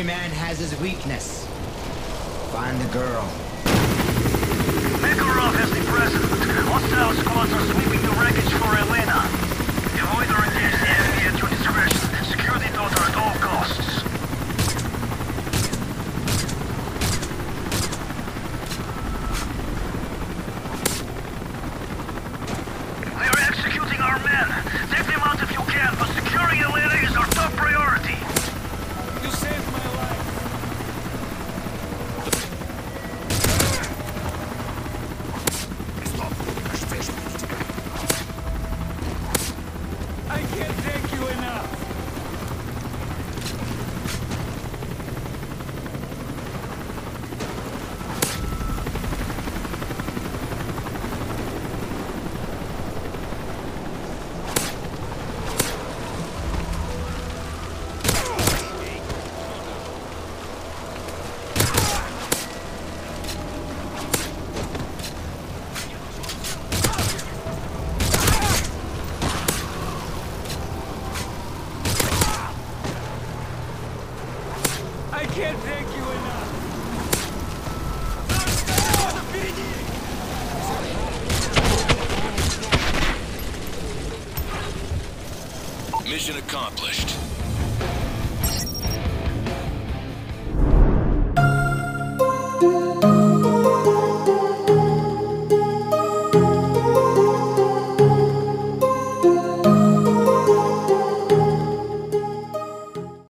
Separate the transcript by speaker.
Speaker 1: has his weakness. Find the girl.
Speaker 2: Makarov has the present. Hostile squads are sweeping the wreckage for Alena. Avoid or engage the enemy at your discretion. Secure the daughter at all costs. We are executing our men. Take them out if you can, but securing Alena is our top priority.
Speaker 3: You saved my life. I can't thank you enough. I can't thank you enough.
Speaker 4: Mission accomplished.